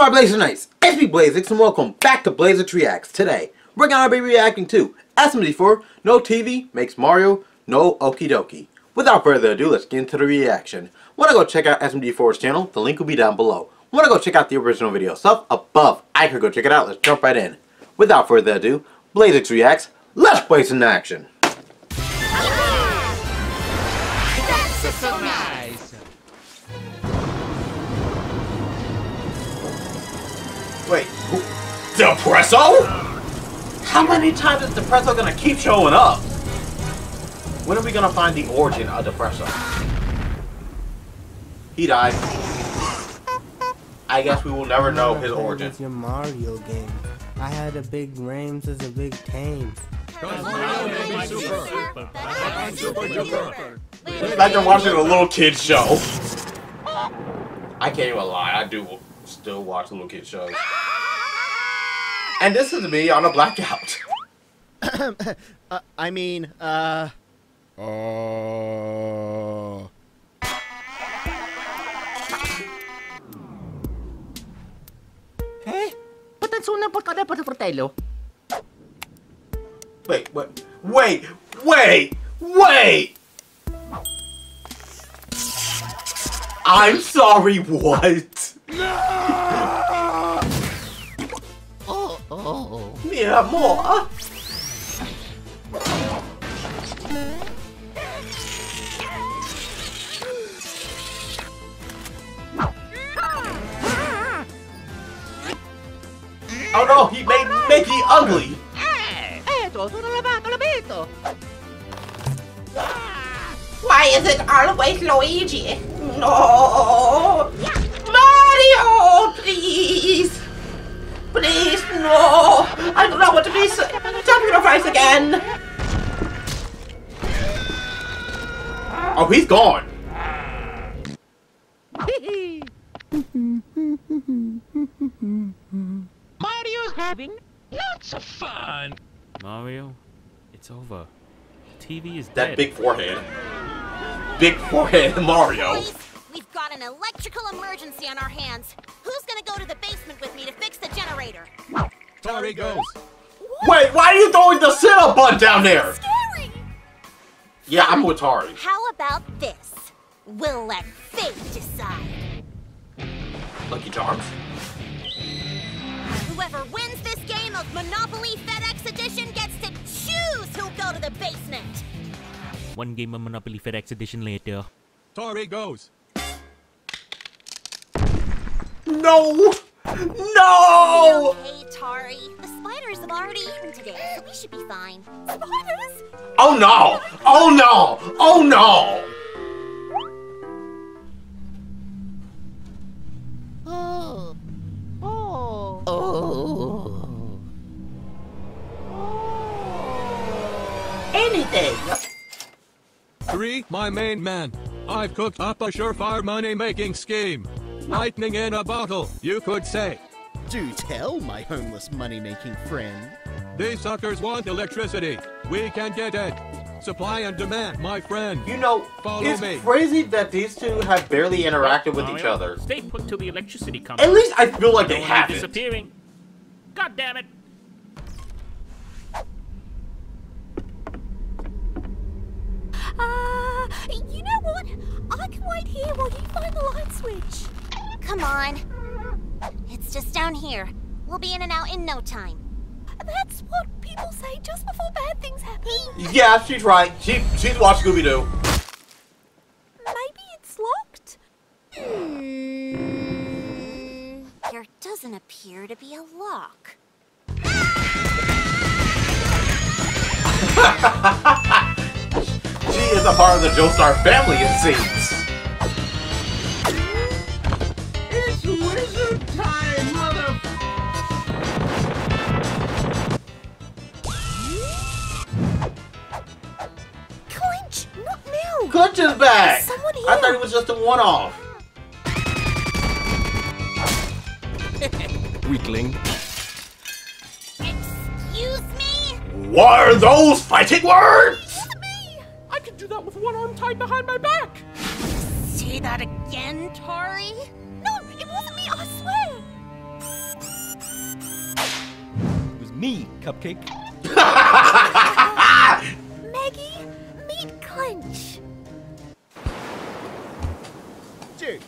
up my Blazenites? It's me Blazeix and welcome back to Blazeix Reacts. Today, we're gonna be reacting to SMG4 No TV Makes Mario No Okie Dokie. Without further ado, let's get into the reaction. Wanna go check out SMG4's channel? The link will be down below. Wanna go check out the original video stuff above? I could go check it out. Let's jump right in. Without further ado, Blazeix Reacts. Let's play some action. Wait, who? Depresso? How many times is Depresso gonna keep showing up? When are we gonna find the origin of Depresso? He died. I guess we will never know his origin. It's your Mario game. I had a big Rames as a big tame. Like they're watching a little kid show. I can't even lie, I do still watch little kid shows. And this is me on a blackout. Uh, I mean, uh. Oh. Eh? Ba't ang sunang pagkada pa fratello? Wait, wait, wait, wait, wait! I'm sorry, what? Oh, oh. Oh no, he made Mickey ugly. Why is it always Luigi? No! Mario, please! Please, no! I don't want to be s- sacrificed again! Oh, he's gone. Mario's having lots of fun. Mario, it's over. TV is That dead. That big forehead. Big forehead Mario. Boys, we've got an electrical emergency on our hands. Who's gonna go to the basement with me to fix the generator? Sorry goes. Wait, why are you throwing the sit-up button down there? Scary! Yeah, I'm with Tari. How about this? We'll let fate decide. Lucky Charms. Whoever wins this game of Monopoly FedEx Edition gets to choose who'll go to the basement. One game of Monopoly FedEx edition later. Sorry goes. No! No! Okay, Tari. The spiders have already eaten today, so we should be fine. Spiders? Oh no! Oh no! Oh no! Oh. Oh. Oh. Anything! Three, my main man. I've cooked up a surefire money-making scheme. Lightning in a bottle, you could say. Do tell, my homeless money-making friend. These suckers want electricity. We can get it. Supply and demand, my friend. You know, Follow it's me. crazy that these two have barely interacted with each other. Stay put till the electricity comes. At least I feel like they Don't wanna be haven't. disappearing. God damn it! Uh, you know what? I can wait here while you find the light switch. Come on. It's just down here. We'll be in and out in no time. That's what people say just before bad things happen. Yeah, she's right. She she's watched Scooby Doo. Maybe it's locked. Hmm. There doesn't appear to be a lock. She is a part of the Joestar family, it seems. just a one-off. Weakling. Excuse me? What are those fighting words? Me! I can do that with one arm tied behind my back. Say that again, Tari? No, it wasn't me, I swear. It was me, Cupcake. Maggie, meet Clinch. Dude,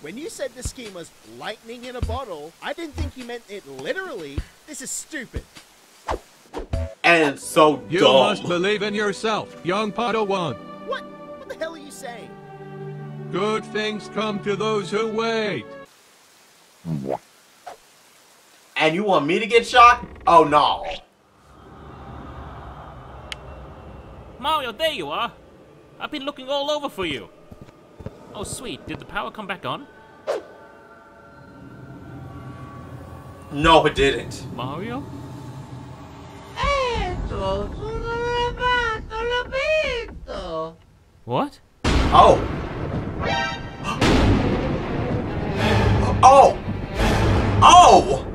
when you said the scheme was lightning in a bottle, I didn't think you meant it literally. This is stupid. And so dumb. You must believe in yourself, young Padawan. What? What the hell are you saying? Good things come to those who wait. And you want me to get shot? Oh no. Mario, there you are. I've been looking all over for you. Oh, sweet. Did the power come back on? No, it didn't. Mario? What? Oh. Oh. Oh. Oh.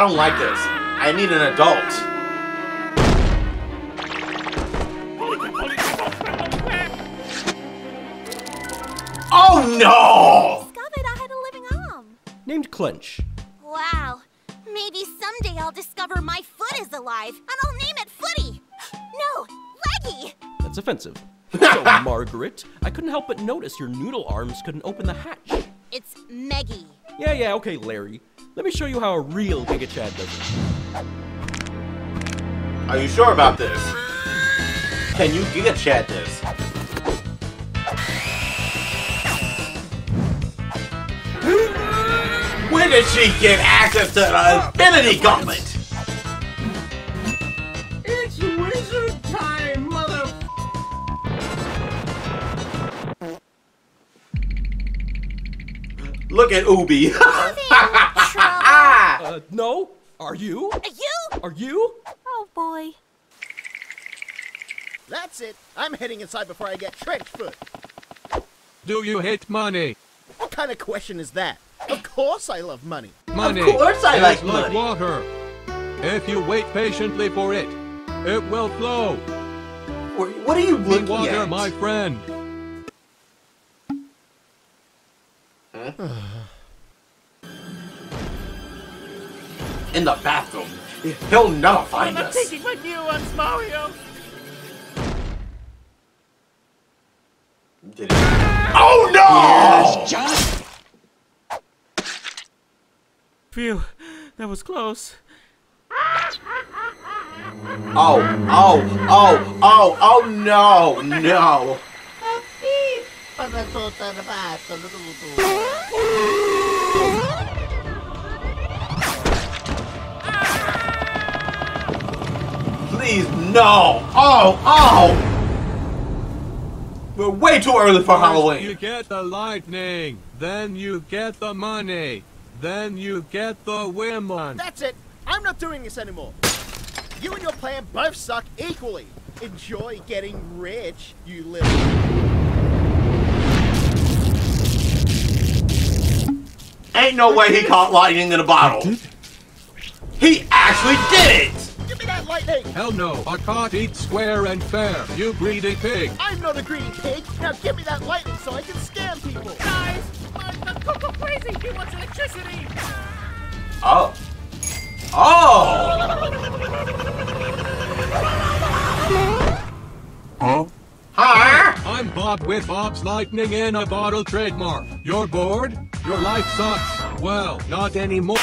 I don't like this. I need an adult. Oh no. Discovered I had a living arm. Named Clench. Wow. Maybe someday I'll discover my foot is alive and I'll name it Footy. No, Leggy. That's offensive. So, Margaret, I couldn't help but notice your noodle arms couldn't open the hatch. It's Meggy. Yeah, yeah, okay, Larry. Let me show you how a real Giga Chad does it. Are you sure about this? Can you Giga Chat this? When did she get access to the Infinity Gauntlet? It's wizard time, mother. Look at Ubi. Uh, no? Are you? Are you? Are you? Oh boy. That's it. I'm heading inside before I get trench foot. Do you hate money? What kind of question is that? Of course I love money. Money Of course I is like like money. water. If you wait patiently for it, it will flow. what are you Be looking water, at? my friend. In the bathroom. He'll never find I'm us. taking my new ones, Mario! Did it? Oh no! Phew, that was close. Oh, oh, oh, oh, oh no, no. no. Oh, oh. We're way too early for First You get the lightning, then you get the money, then you get the women. That's it. I'm not doing this anymore. You and your plan both suck equally. Enjoy getting rich, you little. Ain't no way he caught lightning in a bottle. He actually did it. Give me that lightning! Hell no, I can't eat square and fair, you greedy pig. I'm not a greedy pig. Now give me that lightning so I can scam people. Guys, I'm not Coco crazy! He wants electricity! Oh. Oh. Huh? I'm Bob with Bob's Lightning in a Bottle trademark. You're bored? Your life sucks? Well, not anymore.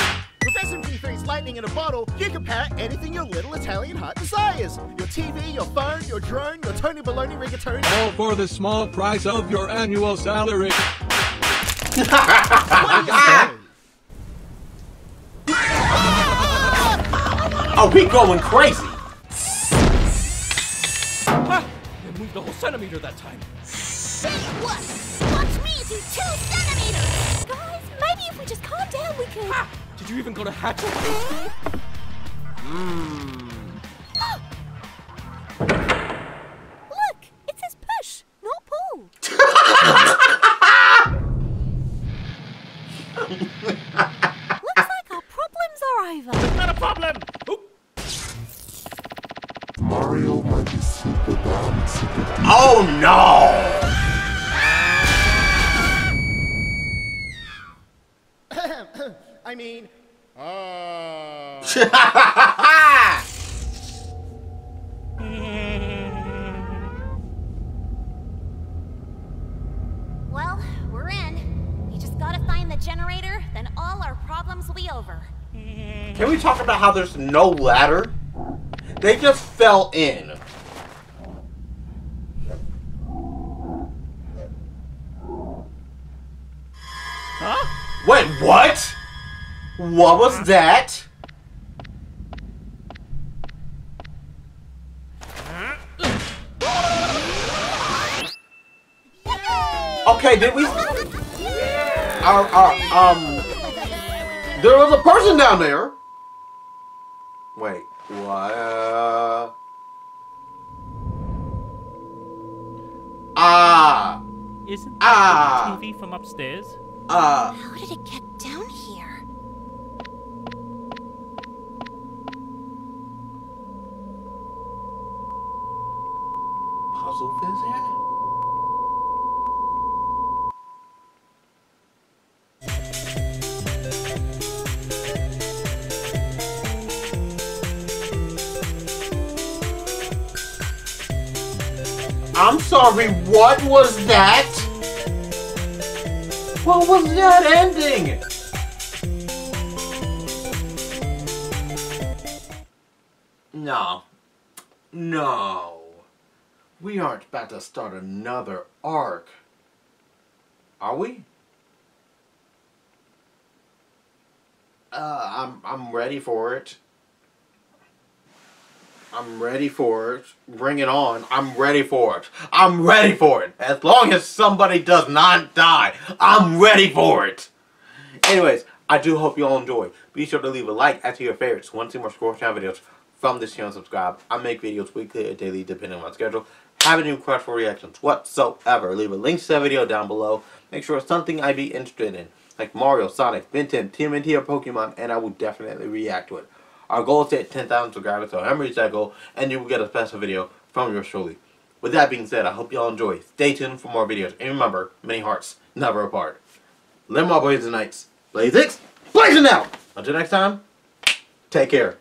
With SMG3's lightning in a bottle, you can power anything your little Italian heart desires. Your TV, your phone, your drone, your Tony Baloney rigatoni. All for the small price of your annual salary. What do you say? Oh, we going crazy. Ah! I moved a whole centimeter that time. Say What? Watch me do two centimeters! Guys, maybe if we just calm down, we could. Did you even go to Hatchel High hmm. School? Look, it says push, not pull. problems will be over. Can we talk about how there's no ladder? They just fell in. Huh? Wait, what? What was that? Okay, did we? Our, our, um, there was a person down there. Wait, what? Uh, ah, Isn't Ah. that the TV from upstairs? ah. How did it get sorry, what was that? What was that ending? No. No. We aren't about to start another arc. Are we? Uh, I'm I'm ready for it. I'm ready for it. Bring it on. I'm ready for it. I'm ready for it. As long as somebody does not die, I'm ready for it. Anyways, I do hope you all enjoy. Be sure to leave a like, to your favorites. Want to see more Score Channel videos from this channel, subscribe. I make videos weekly or daily depending on my schedule. Have any requests for reactions whatsoever, leave a link to that video down below. Make sure it's something I'd be interested in, like Mario, Sonic, Ben 10, TMNT, or Pokemon, and I will definitely react to it. Our goal is to hit 10,000 subscribers, so remember that goal, and you will get a special video from yours truly. With that being said, I hope you all enjoy. Stay tuned for more videos, and remember, many hearts never apart. Live my boys and knights. Blazeix, blazing out! Until next time, take care.